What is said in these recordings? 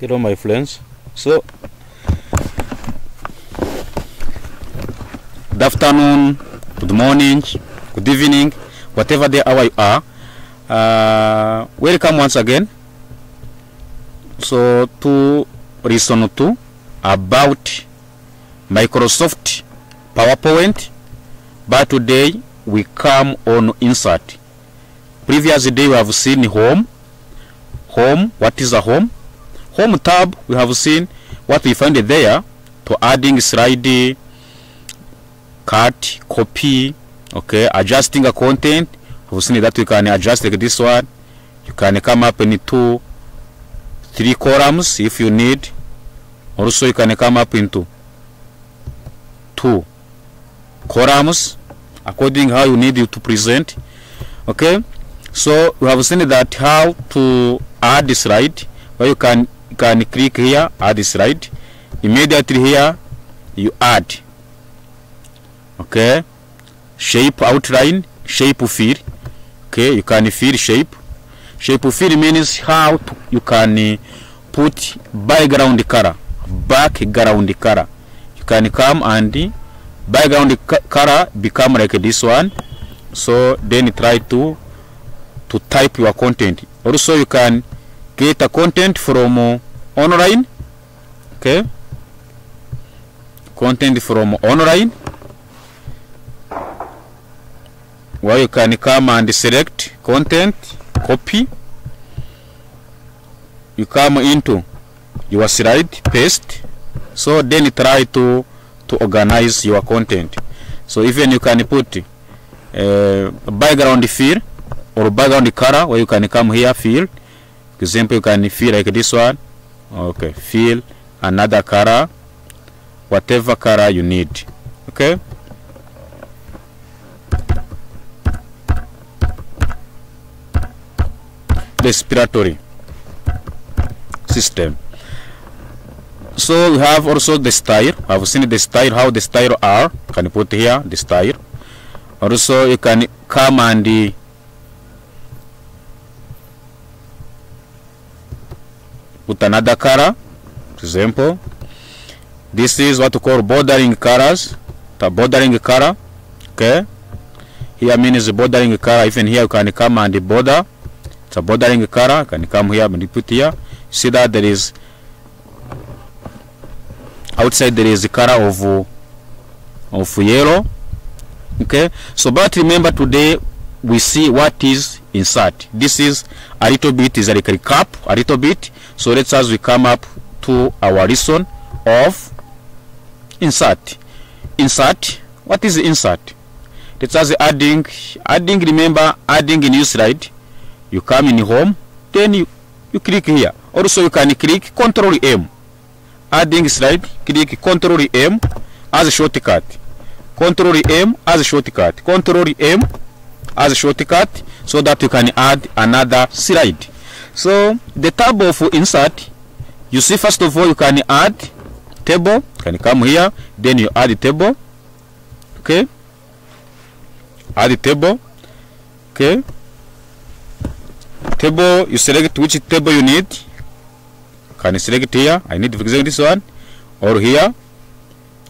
hello my friends. So good afternoon good morning good evening whatever the hour you are. Uh, welcome once again. So to reason to about microsoft powerpoint but today we come on insert. Previous day we have seen home. Home what is a home home tab we have seen what we find there to adding slide cut copy okay adjusting a content. We've seen that you can adjust like this one. You can come up in two three columns if you need. Also you can come up into two columns according how you need it to present okay? So we have seen that how to add the slide where you can you can click here add slide. Immediately here you add. Okay? Shape outline shape fill okay? You can fill shape. Shape fill means how you can uh, put background color back background color. You can come and uh, background co- color become like this one. So then try to to type your content. Also you can get a content from online. Okay. Content from online. Where you can come and select content copy. You come into your slide paste. So then try to to organize your content. So even you can put uh, background fill or background color where you can come here fill example you can fill like this one. Okay fill another color. Whatever color you need okay? Respiratory system. So we have also the style. I've seen the style how the style are? Can you put here the style? Also you can come and put another color for example. This is what we call bordering colors the bordering color okay? Here means bordering color even here you can come and border. It's a bordering color you can come here and put here. See that there is outside there is a color of of yellow okay? So but remember today we see what is insert. This is a little bit is a recap a little bit. So let's as we come up to our lesson of insert. Insert what is the insert? Let's as adding adding remember adding a new slide. You come in home then you you click here. Also you can click control m. Adding slide click control m as a shortcut. Control m as a shortcut. Control m as a shortcut so that you can add another slide. So the tab of insert you see first of all you can add table can come here then you add the table okay? Add the table okay? Table you select which table you need. Can you select here i need for example this one or here.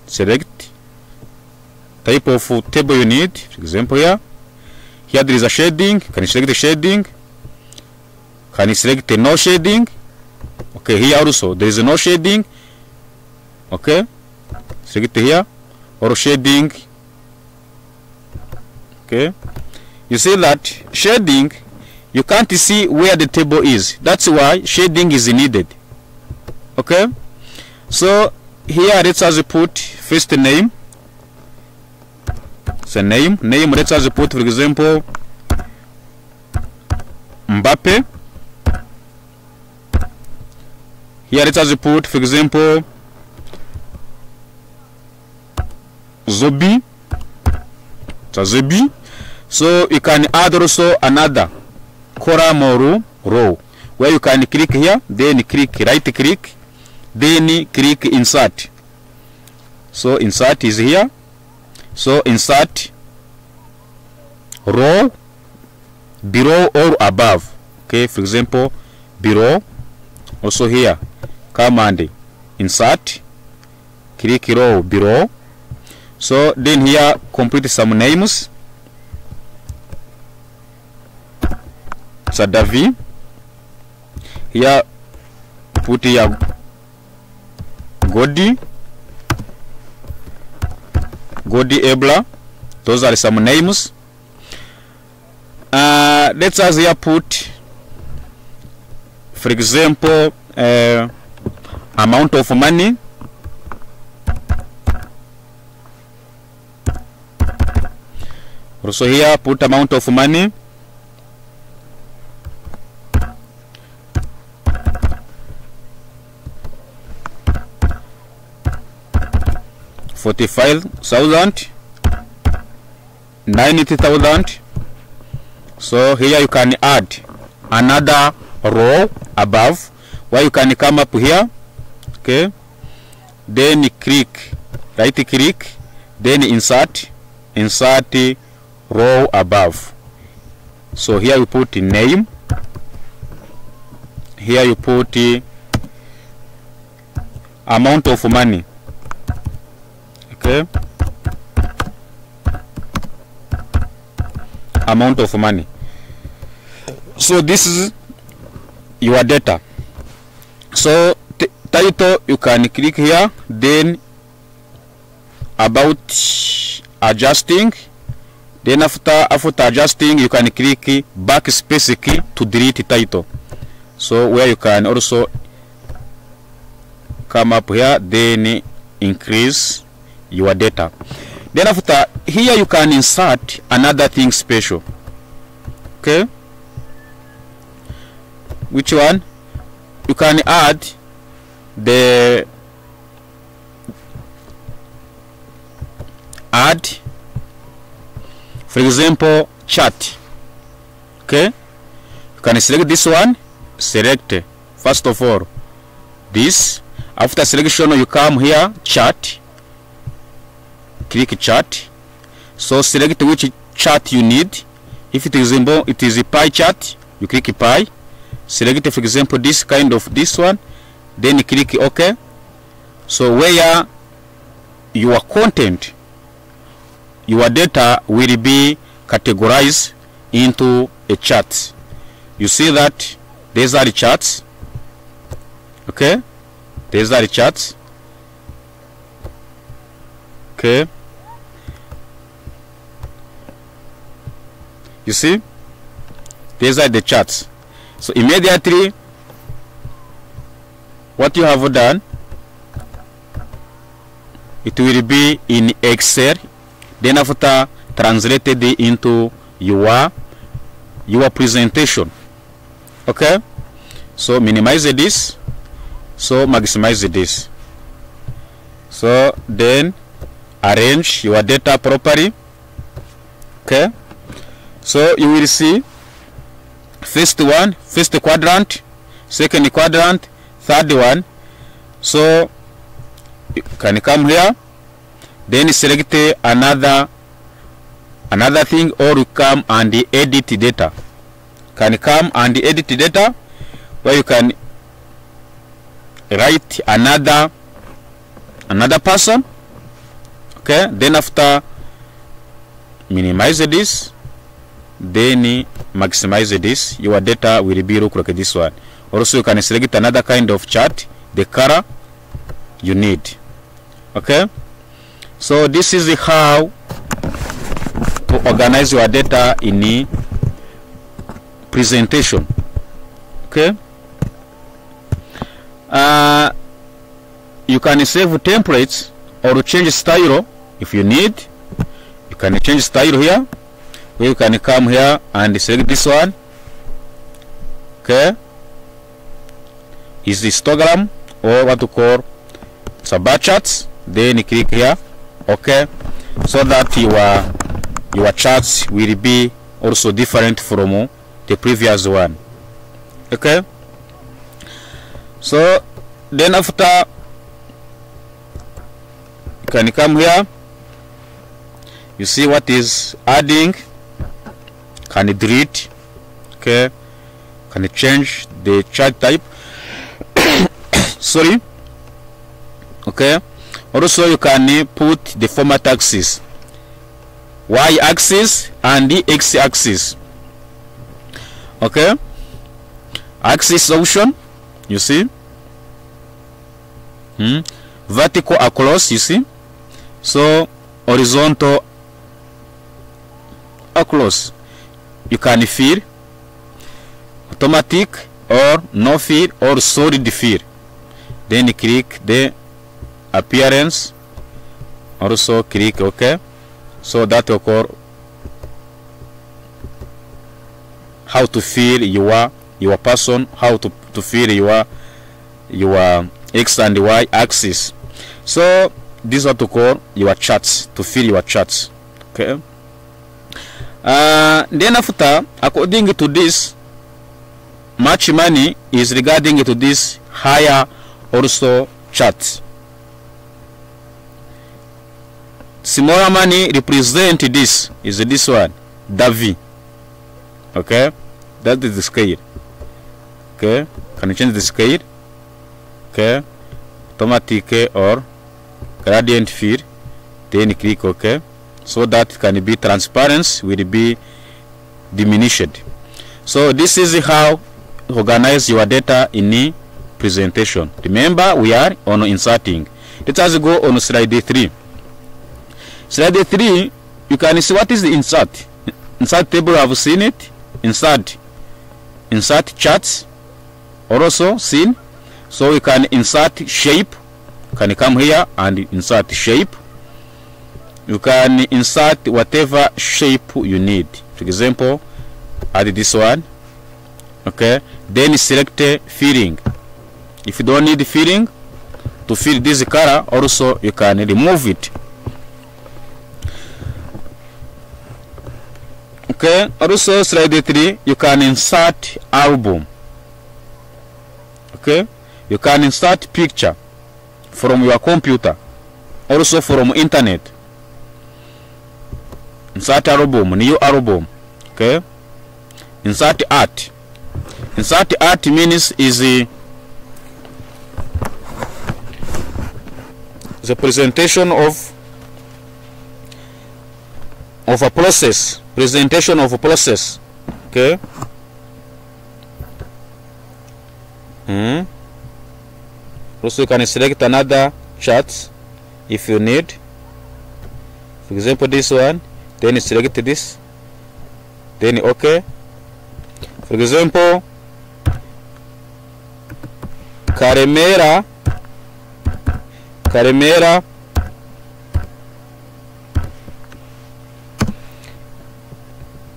Select type of table you need for example here here there is a shading. Can you select the shading? Can you select the no shading? Okay here also. There is no shading. Okay. Select here. Or shading. Okay. You see that shading you can't see where the table is. That's why shading is needed. Okay. So here let's us put first name it's a name. Name let's us put for example Mbappe. Here let us put for example Zobi it's a Zobi so you can add also another column or row where you can click here then click right click then click insert. So insert is here so insert row below or above. Okay for example below also here. Come and insert click row below. So then here complete some names. Sadavi here put here Godi Godi Ebla. Those are some names. Uh, let's us here put for example uh, amount of money. Also here put amount of money forty-five thousand ninety thousand. So here you can add another row above. Where you can come up here? Okay. Then click right click then insert insert row above. So here you put name. Here you put amount of money okay amount of money. So this is your data. So title you can click here then about adjusting. Then after after adjusting you can click backspace key to delete title. So where you can also come up here then increase your data. Then after here you can insert another thing special. Okay? Which one? You can add the add for example chart okay? You can select this one select first of all this. After selection you come here chart click chart. So select which chart you need. If it is it is a pie chart you click pie. Select for example this kind of this one then click ok. So where your content your data will be categorized into a chart. You see that these are the charts. Okay? These are the charts okay. You see? These are the charts. So immediately what you have done it will be in excel. Then after translated into your your presentation. Okay? So minimize this. So maximize this. So then arrange your data properly okay? So you will see first one first quadrant second quadrant third one. So you can come here then select another another thing or you come and edit data. Can come and edit data where you can write another another person okay then after minimize this then maximize this your data will be look like this one. Also you can select another kind of chart the color you need okay? So this is how to organize your data in presentation okay? Uh, you can save templates or change style if you need you can change style here. Where you can come here and select this one. Okay? Is histogram or what to call bar charts then you click here. Okay? So that your your charts will be also different from the previous one. Okay? So then after you can come here you see what is adding? Can it read? Okay. Can it change the chart type? Sorry. Okay. Also you can put the format axis. Y axis and the x axis. Okay. Axis option. You see? Hmm? vertical across you see? So horizontal across you can fill automatic or no fill or solid fill then click the appearance also click ok. So that occur how to fill your your person how to, to fill your your x and y axis. So this are to call your charts to fill your charts. Okay uh, then after according to this much money is regarding to this higher also chart. Smaller money represent this is this one davi. Okay? That is the scale. Okay? Can you change the scale? Okay? Automatic or gradient fill then click ok so that can be transparency will be diminished. So this is how organize your data in the presentation. Remember we are on inserting. Let us go on slide 3 slide 3 you can see what is the insert. Insert table i've seen it? Insert. Insert charts. Also seen. So we can insert shape. Can come here and insert shape you can insert whatever shape you need. For example add this one okay? Then select filling. If you don't need filling to fill this color also you can remove it. Okay? Also slide 3 you can insert album. Okay? You can insert picture from your computer also from internet insert album new album okay? Insert art. Insert art means is a, the presentation of of a process presentation of a process okay? Hmm. also you can select another chart if you need. For example this one then select this. Then ok for example karemera karemera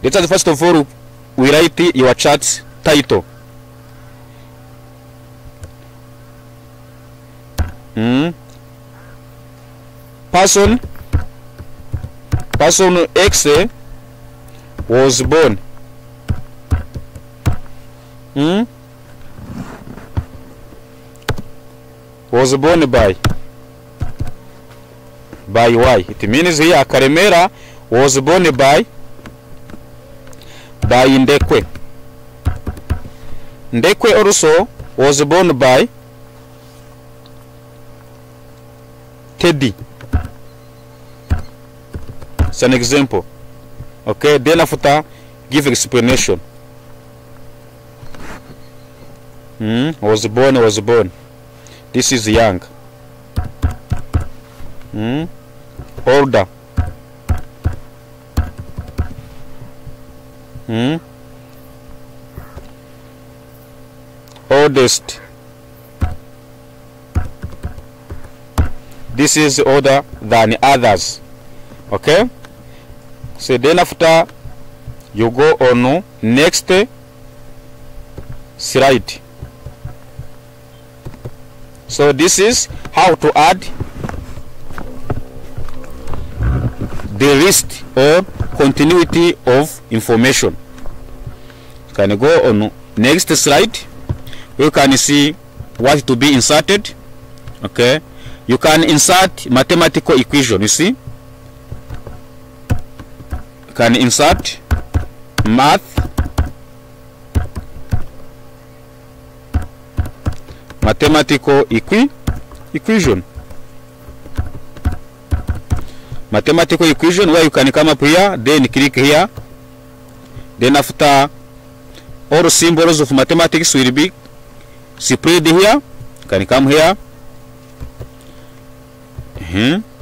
let us first of all we write your chart title. Hmm. person person x was born. Hmm? was born by? By y it means here karemera was born by? By ndekwe. Ndekwe also was born by? Teddy. It's an example. Okay? Then after give explanation. Hmm? was born was born. This is young. Hmm? older. Hmm? oldest. This is older than others. Okay so then after you go on next slide so this is how to add the list or continuity of information. Can you go on next slide. You can see what to be inserted. Okay. You can insert mathematical equation you see can insert math mathematical equi equation. Mathematical equation where you can come up here then click here. Then after all symbols of mathematics will be spread here. Can come here. Mhm.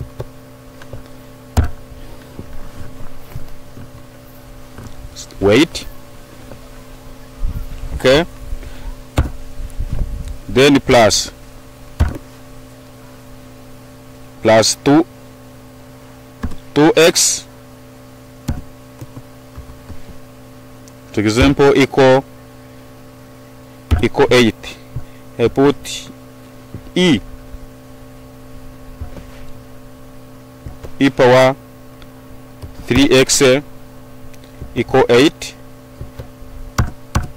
Wait. Okay. Then plus. Plus 2 2x for example equal equal 8 I put e. E power 3x equal 8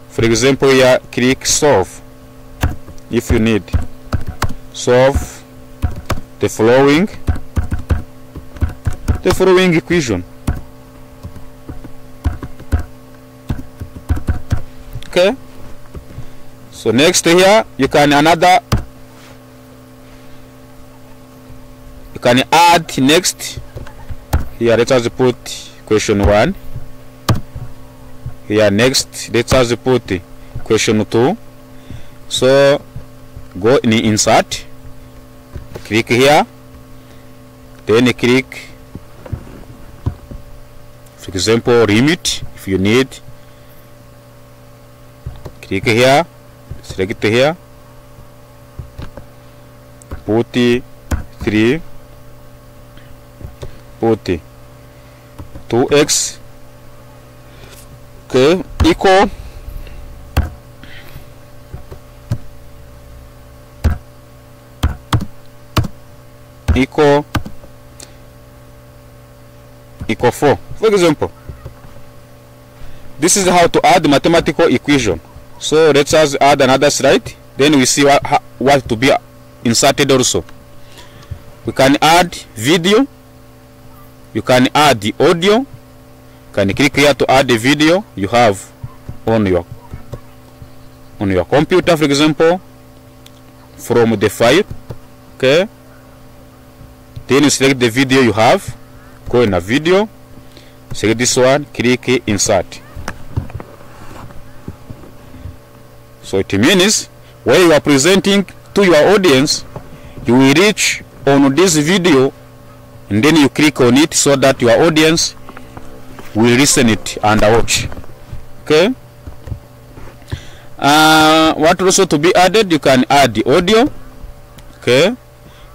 for example here click solve if you need. Solve the following. The following equation. Okay? So next here you can another you can add next. Here let us put question 1 here next let us put question 2 so go in insert click here then click for example limit if you need. Click here select here put 3 put 2x okay equal. Equal. Equal 4 for example this is how to add mathematical equation. So let us add another slide. Then we see what, what to be inserted also. We can add video. You can add the audio can click here to add the video? You have on your on your computer for example from the file okay? Then you select the video you have go in a video select this one click insert. So it means when you are presenting to your audience you will reach on this video and then you click on it so that your audience will listen it and watch. Okay? Uh, what also to be added you can add the audio. Okay?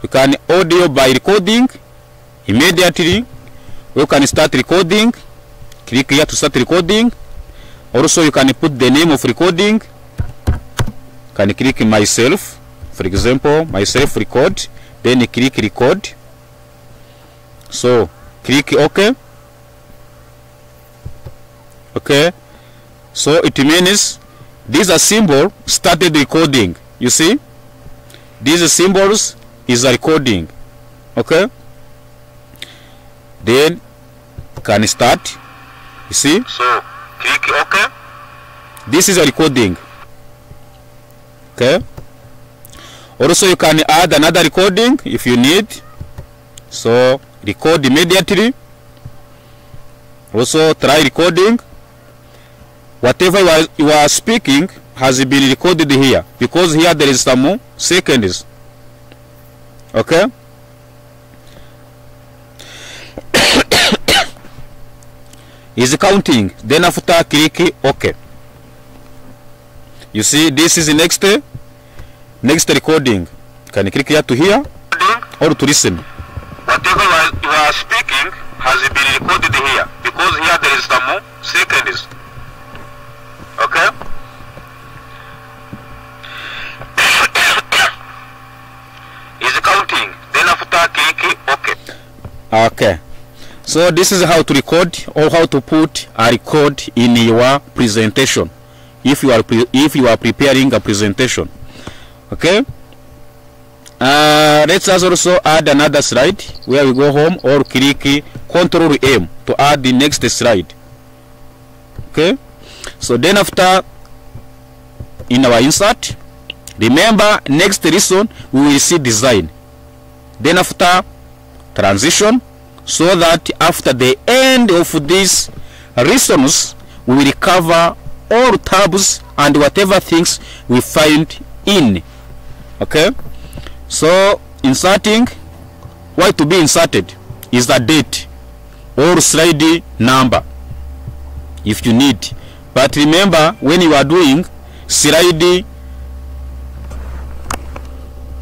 You can audio by recording immediately. You can start recording. Click here to start recording. Also you can put the name of recording. Can click myself for example myself record. Then click record. So click ok okay? So it means these are symbol started recording. You see? These symbols is recording. Okay? Then can start? You see? So, click OK. this is a recording. Okay? Also you can add another recording if you need. So record immediately. Also try recording whatever you are, speaking has been recorded here. Because here there is some seconds. Okay? Is counting. Then after click ok you see this is the next next recording. Can you click here to hear? Or to listen? Whatever you are speaking has been recorded here because here there is some seconds. Okay? is counting. Then after click OK. Okay. So this is how to record or how to put a record in your presentation. If you are if you are preparing a presentation. Okay? Uh, let's also add another slide where we go home or click control m to add the next slide. Okay? So then after in our insert remember next lesson we will see design. Then after transition so that after the end of these lessons we will cover all tabs and whatever things we find in. Okay? So inserting why to be inserted is the date or slide number if you need. But remember when you are doing slide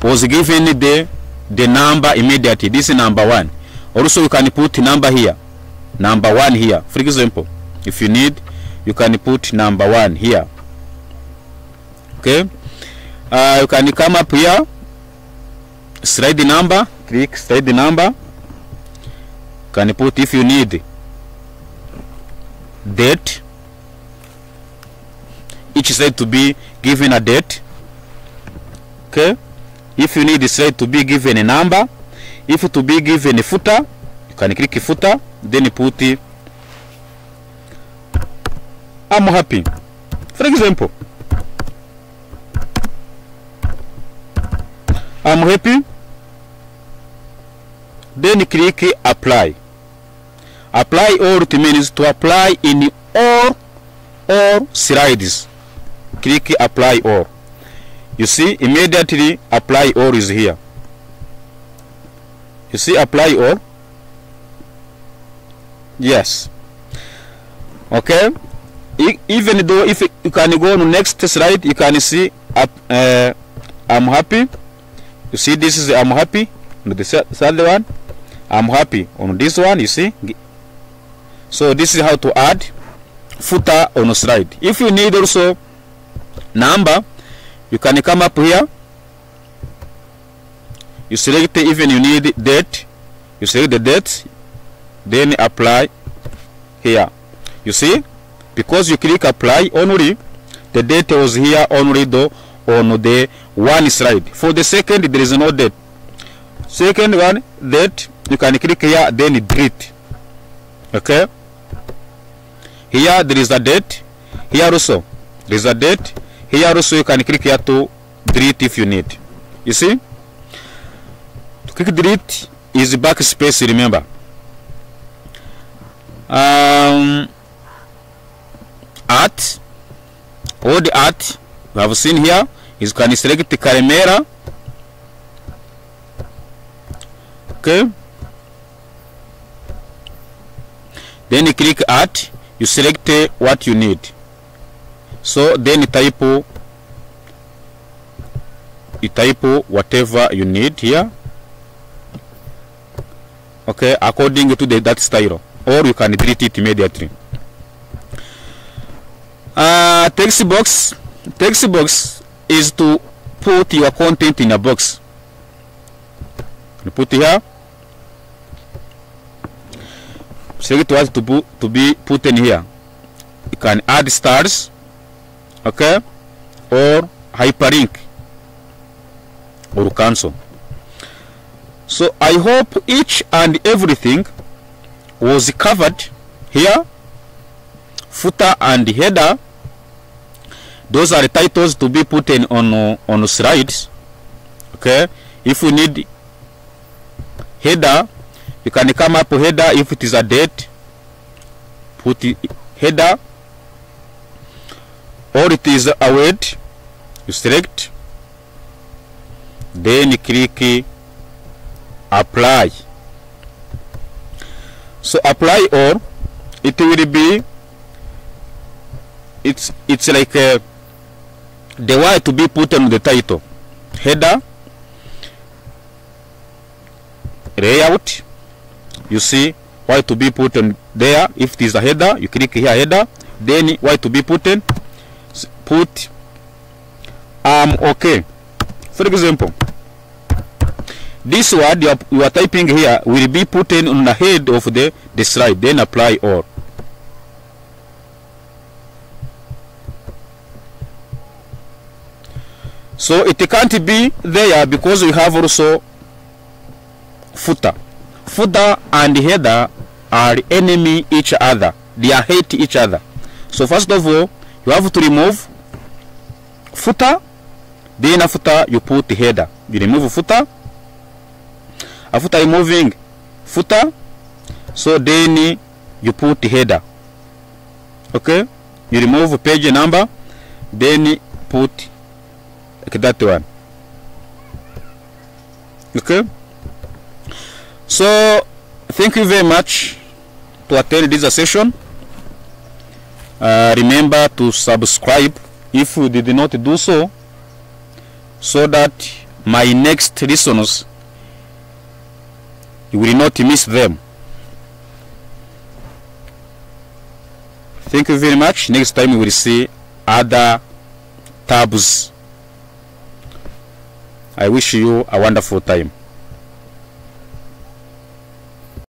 was given the the number immediately. This is number one also you can put number here. Number one here. For example if you need you can put number one here. Okay? Uh, you can come up here. Slide the number. Click slide the number. Can put if you need. Date. Each slide to be given a date. Okay? If you need the slide to be given a number if to be given a footer you can click footer then put I'm happy. For example I'm happy. Then click apply. Apply all it means to apply in all all slides. Click apply all. You see immediately apply all is here you see apply all yes. Okay? Even though if you can go on next slide you can see uh, i'm happy. You see this is i'm happy on the third one. I'm happy on this one you see. So this is how to add footer on a slide. If you need also number you can come up here you select even you need date. You select the date then apply here. You see because you click apply only the date was here only though on the one slide. For the second there is no date. Second one date you can click here then delete okay? Here there is a date. Here also there is a date. Here also you can click here to delete if you need. You see click delete is backspace remember? Um art all the art we have seen here is can select karemera okay. Then you click art you select what you need. So then you type you type whatever you need here okay according to the that style. Or you can delete it immediately. Uh, text box text box is to put your content in a box. You put here. Select what to, put, to be put in here. You can add stars okay or hyperlink or cancel so i hope each and everything was covered here. Footer and header those are titles to be put in on on slides. Okay? If we need header you can come up header if it is a date put header or it is a word you select. Then click apply. So apply or it will be it's it's like uh, the word to be put on the title. Header layout you see why to be put on there. If it is a header you click here header then why to be put in? Put um okay. For example this word you are, typing here will be put in on the head of the the slide then apply all so it can't be there because we have also footer. Footer and header are enemy each other. They are hate each other. So first of all you have to remove footer. Then after you put header you remove footer after removing footer so then you put header. Okay? You remove page number then put like that one. Okay? So thank you very much to attend this session. Uh, remember to subscribe if you did not do so so that my next lessons you will not miss them. Thank you very much. Next time we will see other tabs. I wish you a wonderful time.